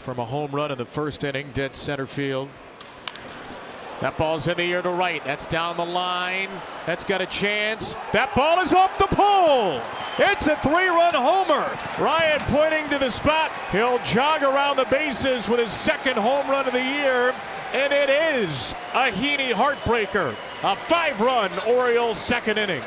from a home run in the first inning, dead center field. That ball's in the air to right. That's down the line. That's got a chance. That ball is off the pole. It's a three-run homer. Ryan pointing to the spot. He'll jog around the bases with his second home run of the year. And it is a Heaney heartbreaker. A five-run Orioles second inning.